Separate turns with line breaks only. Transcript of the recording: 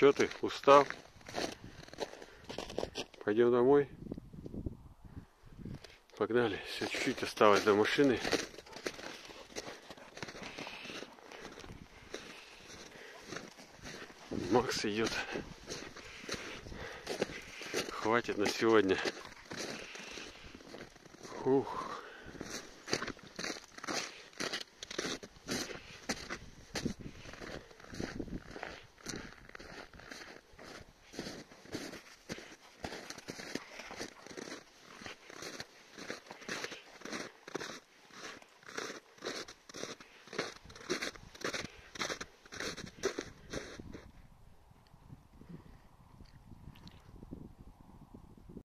Че ты, устал? Пойдем домой? Погнали. Все чуть-чуть осталось до машины. Макс идет. Хватит на сегодня. Ух.